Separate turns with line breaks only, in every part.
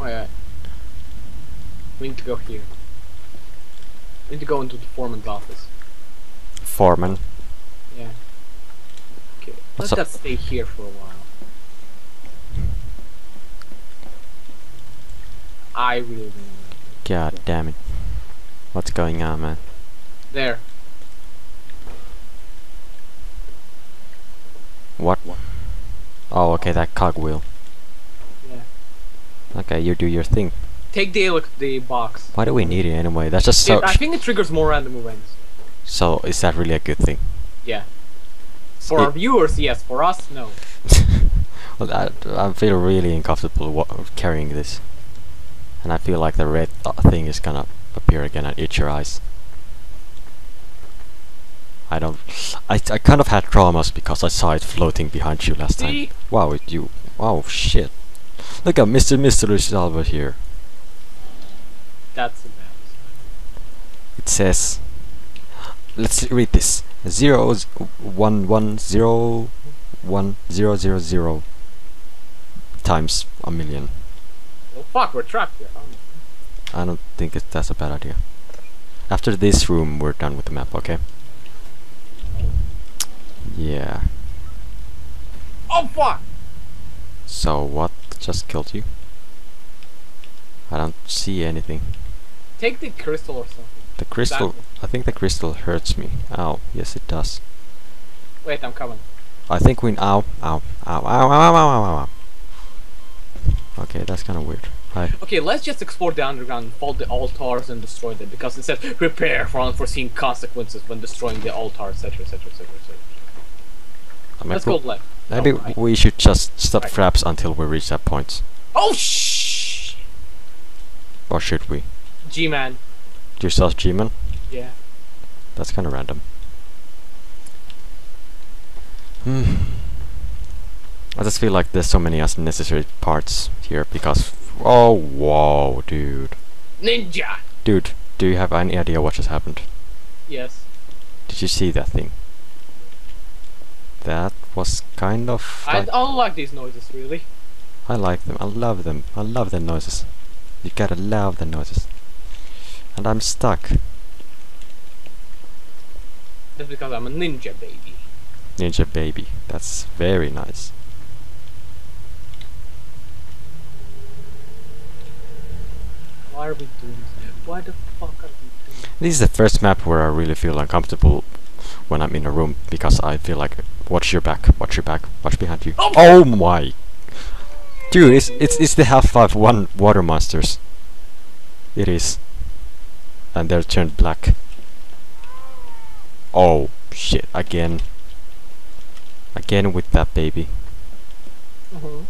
Oh yeah. We need to go here. We need to go into the foreman's office.
Foreman.
Yeah. Okay. Let's
up?
just stay here for a while. I really don't know.
God damn it. What's going on, man?
There.
What? Oh, okay, that cogwheel. Okay, you do your thing.
Take the the box.
Why do we need it anyway? That's just so.
It- I think it triggers more random events.
so, is that really a good thing?
Yeah. For
It-
our viewers, yes. For us, no.
well, I, I feel really uncomfortable wa- carrying this. And I feel like the red uh, thing is gonna appear again and itch your eyes. I don't. I, I kind of had traumas because I saw it floating behind you last time. Wow, it you. Wow, shit. Look at Mr. Mystery Salva here.
That's a bad.
It says. Let's read this. Zero one one zero one zero zero zero times a million.
Oh fuck, we're trapped here.
I don't think it, that's a bad idea. After this room, we're done with the map, okay? Yeah.
Oh fuck!
So what just killed you? I don't see anything.
Take the crystal or something.
The crystal.
Exactly.
I think the crystal hurts me. Ow. Yes, it does.
Wait, I'm coming.
I think we. Ow. Ow. Ow. Ow. Ow. Ow. Ow. Ow. Ow. Okay, that's kind of weird. Hi.
Okay, let's just explore the underground, fall the altars and destroy them because it says prepare for unforeseen consequences when destroying the altar, etc., etc., etc., etc. Let's go left.
Maybe
Oh, right.
we should just stop fraps until we reach that point.
Oh shh!
Or should we?
G-man.
Do you saw G-Man?
Yeah.
That's kind of random. Hmm. I just feel like there's so many unnecessary parts here because. Oh, whoa, dude.
Ninja.
Dude, do you have any idea what just happened?
Yes.
Did you see that thing? That was kind of.
I
like-
don't like these noises really.
I like them. I love them. I love the noises. You gotta love the noises. And I'm stuck.
That's because I'm a ninja baby.
Ninja baby. That's very nice.
Why are we doing this? Why the fuck are we doing this?
This is the first map where I really feel uncomfortable when I'm in a room because I feel like watch your back, watch your back, watch behind you.
Oh!
Oh my! Dude, it's it's it's the Half-Life One water monsters. It is, and they're turned black. Oh shit! Again. Again with that baby.
Uh-huh.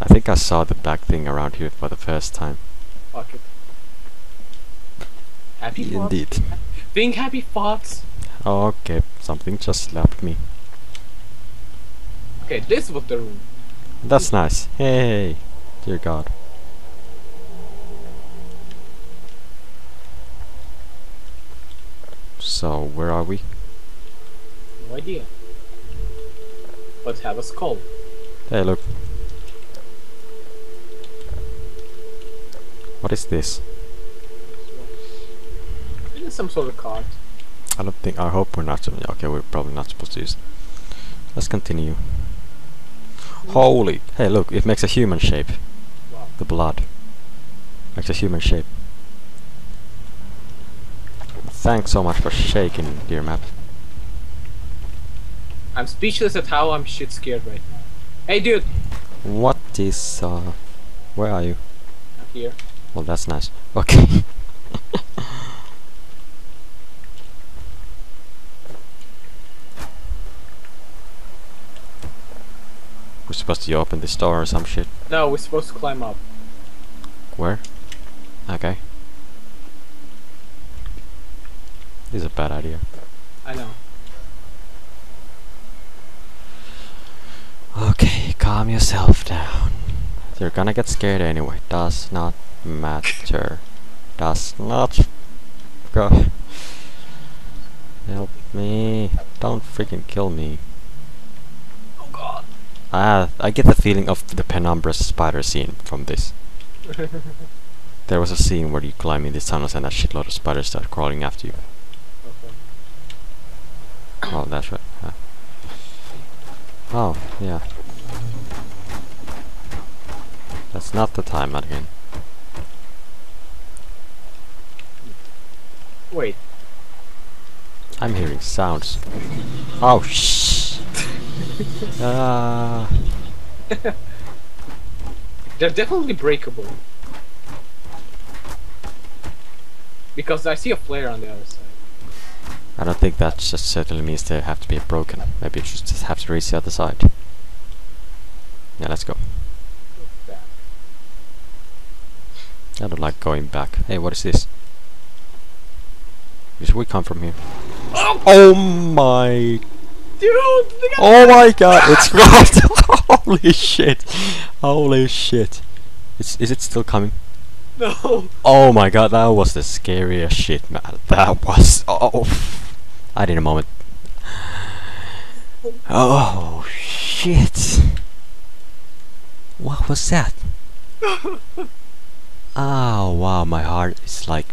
I think I saw the black thing around here for the first time.
Fuck it. Happy thoughts?
Indeed.
Think happy thoughts.
Okay, something just slapped me.
Okay, this was the room.
That's nice. Hey, dear God. So, where are we?
No idea. Let's have a skull.
Hey, look. What is this?
Some sort of card.
I don't think. I hope we're not. Okay, we're probably not supposed to use. Let's continue. Holy! Hey, look! It makes a human shape.
Wow.
The blood makes a human shape. Thanks so much for shaking, dear map.
I'm speechless at how I'm shit scared right now. Hey dude!
What is uh? Where are you?
Not here.
Well, that's nice. Okay. We're supposed to open this door or some shit.
No, we're supposed to climb up.
Where? Okay. This is a bad idea.
I know.
Okay, calm yourself down. You're gonna get scared anyway. Does not matter. Does not. Go. Help me. Don't freaking kill me. Ah, I get the feeling of the Penumbra spider scene from this. There was a scene where you climb in these tunnels and a shitload of spiders start crawling after you.
Okay.
Oh, that's right. Oh, yeah. That's not the time again.
Wait.
I'm hearing sounds. Oh, shh. Ah.
They're definitely breakable. Because I see a flare on the other side.
I don't think that just certainly means they have to be broken. Maybe you just just have to reach the other side. Yeah, let's go.
Back.
I don't like going back. Hey, what is this? Where should we come from here?
Oh,
Oh my!
Dude!
Oh my god! It's crossed! Holy shit! Holy shit! Is is it still coming?
no.
Oh my god! That was the scariest shit, man. That was oh. I need a moment. Oh shit! What was that? Oh wow! My heart is like.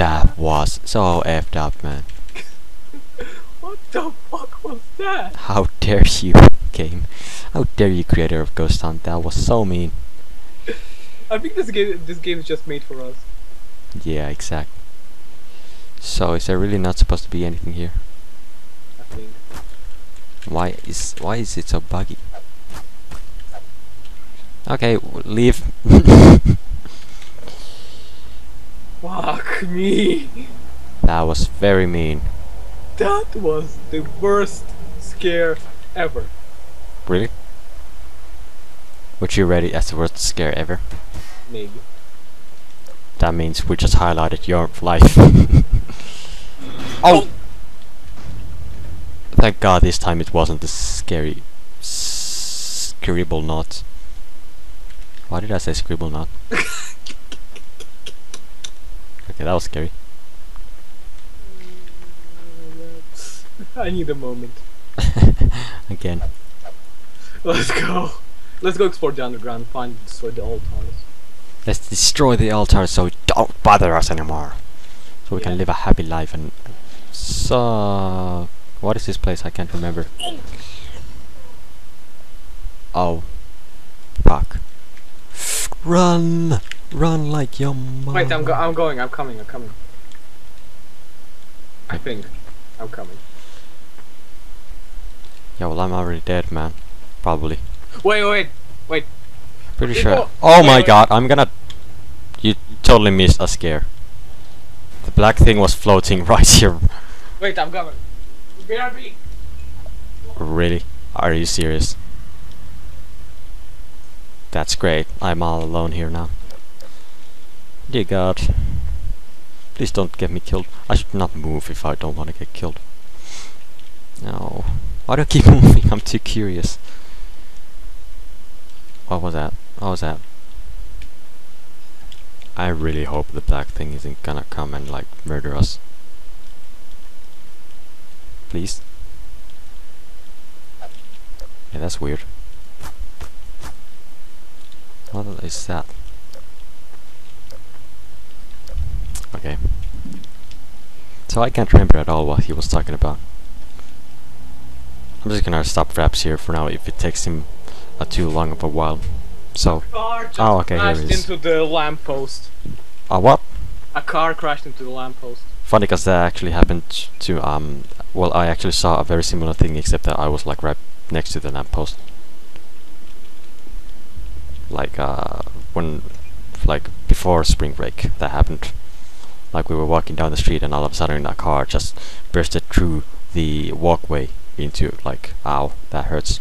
That was so effed up, man.
What the fuck was that?
How dare you, game? How dare you, creator of Ghost Hunt? That was so mean.
I think this game this game is just made for us.
Yeah, exact. So, is there really not supposed to be anything here?
I think.
Why is why is it so buggy? Okay, leave.
Fuck me.
that was very mean.
That was the worst scare ever.
Really? Would you rate it as the worst scare ever?
Maybe.
That means we just highlighted your life. oh! Thank God this time it wasn't the scary scribble knot. Why did I say scribble knot? that was scary.
I need a moment.
Again.
Let's go. Let's go explore the underground, find and destroy the altars.
Let's destroy the altar so it don't bother us anymore. So we can live a happy life and so what is this place? I can't remember. Oh. Fuck. Run! Run like your mom.
Wait, I'm go I'm going, I'm coming, I'm coming. I think. I'm coming.
Yeah, well I'm already dead, man. Probably.
Wait, wait, wait.
Pretty
People-
sure. Oh
wait,
my
wait.
god, I'm gonna... You totally missed a scare. The black thing was floating right here.
Wait, I'm coming. BRB!
Really? Are you serious? That's great. I'm all alone here now. Dear God. Please don't get me killed. I should not move if I don't want to get killed. No. Why do I keep moving? I'm too curious. What was that? What was that? I really hope the black thing isn't gonna come and like murder us. Please? Yeah, that's weird. What is that? Okay. So I can't remember at all what he was talking about. I'm just gonna stop Fraps here for now if it takes him uh, too long of a while. So, Oh, okay, here it is.
into the lamppost.
uh, what?
A car crashed into the lamppost.
Funny because that actually happened to, um, well, I actually saw a very similar thing except that I was like right next to the lamppost. Like, uh, when, like, before spring break, that happened. Like, we were walking down the street and all of a sudden a car just bursted through the walkway into, like, ow, that hurts.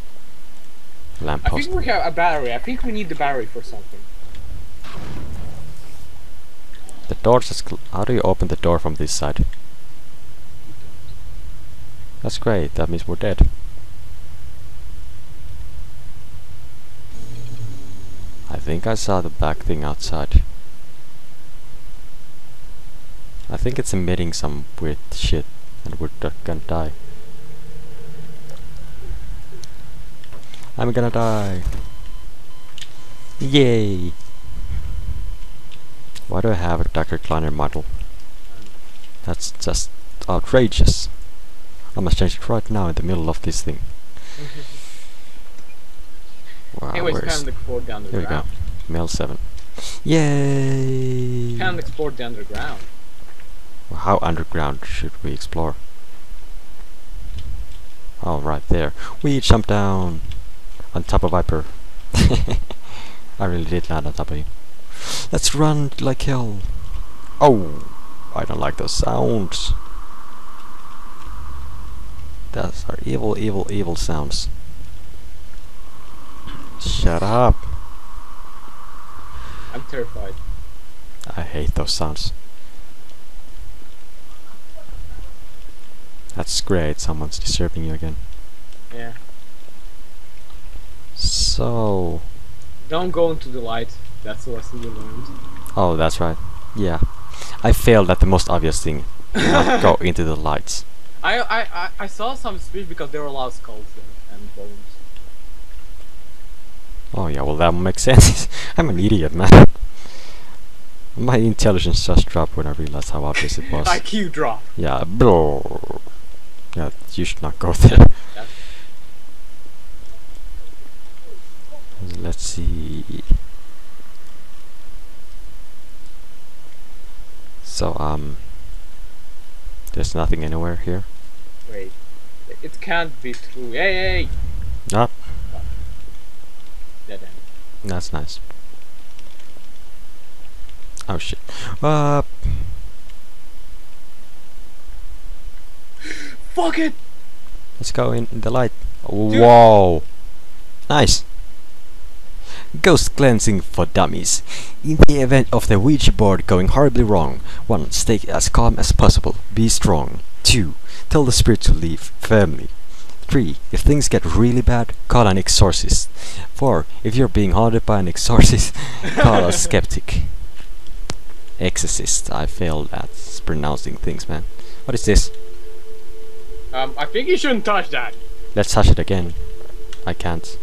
lamp
I
think we have a battery. I think we need the battery for something.
The door just, how do you open the door from this side? That's great, that means we're dead. I think I saw the black thing outside. I think it's emitting some weird shit and we're gonna die. I'm gonna die. Yay! Why do I have a Dr. Kleiner model? That's just outrageous. I must change it right now in the middle of this thing. Wow,
Anyways,
where's
can't explore the
Here we go. Mail 7. Yay!
Can't explore the underground.
How underground should we explore? Oh, right there. We jump down on top of Viper. I really did land on top of you. Let's run like hell. Oh, I don't like those sounds. Those are evil, evil, evil sounds. Shut up.
I'm terrified.
I hate those sounds. That's great, someone's disturbing you again.
Yeah.
So...
Don't go into the light. That's the lesson you learned.
Oh, that's right. Yeah. I failed at the most obvious thing. Not go into the lights.
I, I, I, I saw some speech because there were a lot of skulls there and bones.
Oh yeah, well that makes sense. I'm an idiot, man. My intelligence just dropped when I realized how obvious it was.
IQ drop.
yeah, bro. Yeah, you should not go there.
Yeah.
Let's see. So, um, there's nothing anywhere here.
Wait. It can't be true. Hey, hey!
Not.
Dead end.
That's nice. Oh shit. Uh,
Fuck it!
let's go in the light. Whoa. Nice. Ghost cleansing for dummies. In the event of the Ouija board going horribly wrong, 1. Stay as calm as possible. Be strong. 2. Tell the spirit to leave firmly. 3. If things get really bad, call an exorcist. 4. If you're being haunted by an exorcist, call a skeptic. Exorcist. I failed at pronouncing things, man. What is this?
Um, I think you shouldn't touch that.
Let's touch it again. I can't.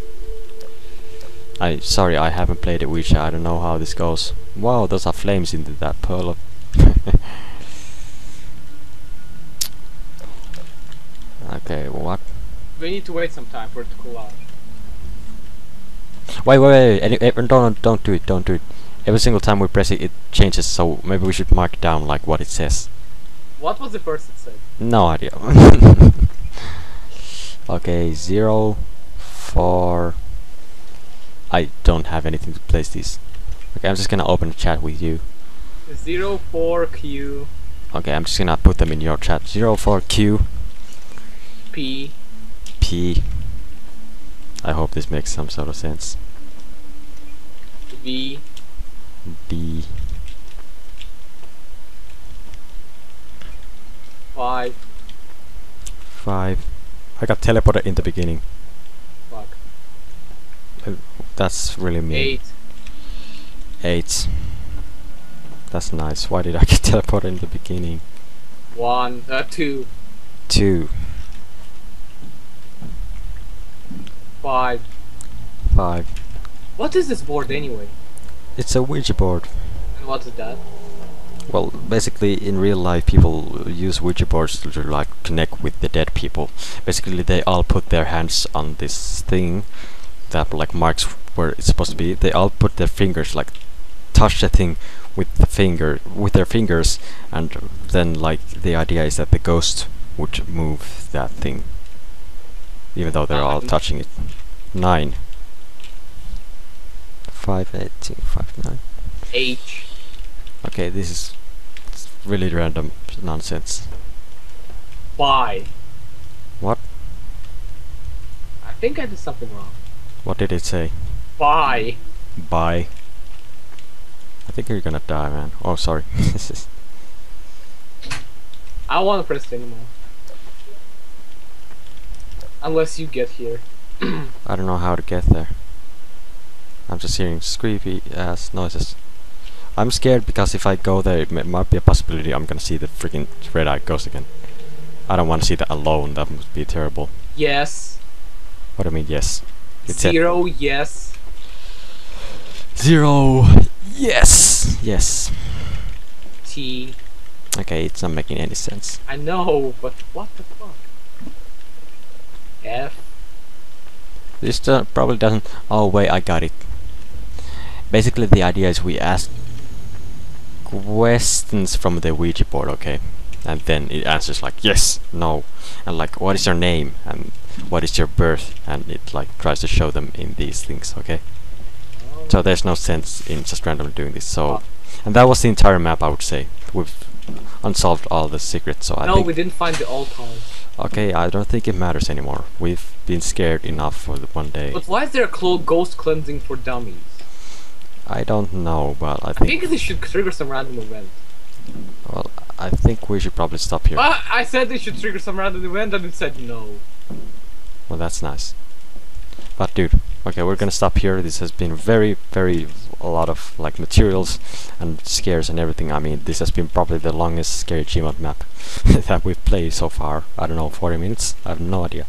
I sorry, I haven't played it Ouija. I don't know how this goes. Wow, those are flames into that pearl of. okay, what?
We need to wait some time for it to cool out.
Wait, wait, wait! Any, eh, don't, don't do it! Don't do it! Every single time we press it, it changes. So maybe we should mark down like what it says.
What was the first it said?
No idea. okay, zero, four. I don't have anything to place these. Okay, I'm just gonna open a chat with you.
Zero four Q
Okay, I'm just gonna put them in your chat. Zero four Q
P
P. I hope this makes some sort of sense.
V
B
five
five. I got teleported in the beginning.
fuck
That's really mean.
eight
Eight. That's nice. Why did I get teleported in the beginning?
one uh two
Two,
five.
five.
What is this board anyway?
It's a Ouija board.
And what is that?
Well, basically, in real life, people use Ouija boards to, to like connect with the dead people. Basically, they all put their hands on this thing that like marks where it's supposed to be. They all put their fingers like touch the thing with the finger with their fingers, and then like the idea is that the ghost would move that thing, even though they're all touching it. Nine. Five, eight, two, five, nine.
H
Okay, this is really random nonsense.
Y.
What?
I think I did something wrong.
What did it say?
Bye.
Bye. I think you're gonna die, man. Oh, sorry. This is-
I don't want to press anymore. Unless you get here.
I don't know how to get there. I'm just hearing creepy ass noises. I'm scared because if I go there, it might be a possibility I'm gonna see the freaking red eye ghost again. I don't want to see that alone. That must be terrible.
Yes.
What do you mean? Yes. It said
Zero, yes.
zero. Yes, yes.
T.
Okay, it's not making any sense.
I know, but what the fuck? F.
This do- probably doesn't. Oh wait, I got it. Basically, the idea is we ask questions from the Ouija board, okay, and then it answers like yes, no, and like what is your name and what is your birth, and it like tries to show them in these things, okay. So there's no sense in just randomly doing this. So, and that was the entire map, I would say. We've unsolved all the secrets. So I
no, we didn't find the altars.
okay. I don't think it matters anymore. We've been scared enough for the one day.
But why is there a ghost cleansing for dummies?
I don't know, but I
I
think
think they should trigger some random event.
well, I think we should probably stop here.
Ah, I said they should trigger some random event, and it said no.
Well, that's nice. But dude, okay, we're gonna stop here. This has been very, very a lot of like materials and scares and everything. I mean, this has been probably the longest scary Gmod map that we've played so far. I don't know, 40 minutes. I have no idea.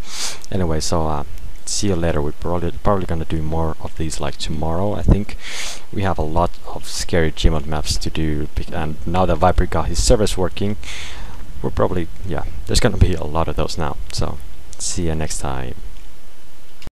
Anyway, so uh, see you later. We're probably probably gonna do more of these like tomorrow. I think we have a lot of scary Gmod maps to do, and now that Viper got his servers working, we're probably yeah. There's gonna be a lot of those now. So see you next time.